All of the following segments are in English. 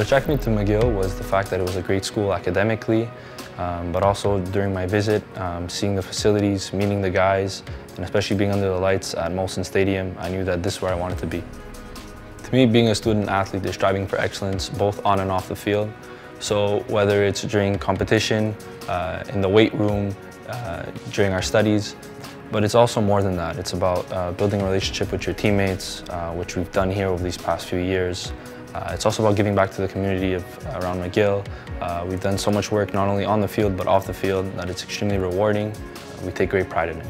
attracted me to McGill was the fact that it was a great school academically, um, but also during my visit, um, seeing the facilities, meeting the guys, and especially being under the lights at Molson Stadium, I knew that this is where I wanted to be. To me, being a student athlete is striving for excellence both on and off the field. So whether it's during competition, uh, in the weight room, uh, during our studies, but it's also more than that. It's about uh, building a relationship with your teammates, uh, which we've done here over these past few years. Uh, it's also about giving back to the community of, around McGill. Uh, we've done so much work not only on the field but off the field that it's extremely rewarding. we take great pride in it.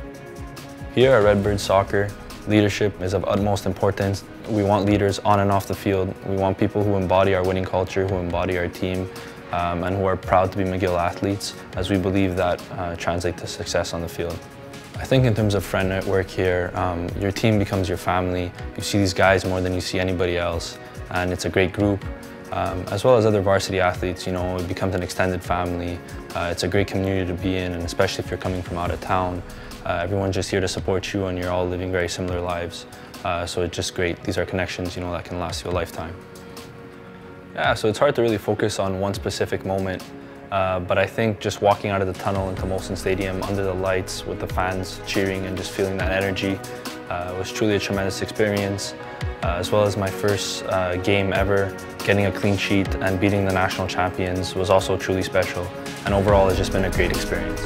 Here at Redbird Soccer, leadership is of utmost importance. We want leaders on and off the field. We want people who embody our winning culture, who embody our team, um, and who are proud to be McGill athletes, as we believe that uh, translates to success on the field. I think in terms of friend network here, um, your team becomes your family. You see these guys more than you see anybody else and it's a great group. Um, as well as other varsity athletes, you know, it becomes an extended family. Uh, it's a great community to be in, and especially if you're coming from out of town. Uh, everyone's just here to support you, and you're all living very similar lives. Uh, so it's just great. These are connections, you know, that can last you a lifetime. Yeah, so it's hard to really focus on one specific moment, uh, but I think just walking out of the tunnel into Molson Stadium under the lights with the fans cheering and just feeling that energy uh, was truly a tremendous experience as well as my first uh, game ever, getting a clean sheet and beating the national champions was also truly special. And overall, it's just been a great experience.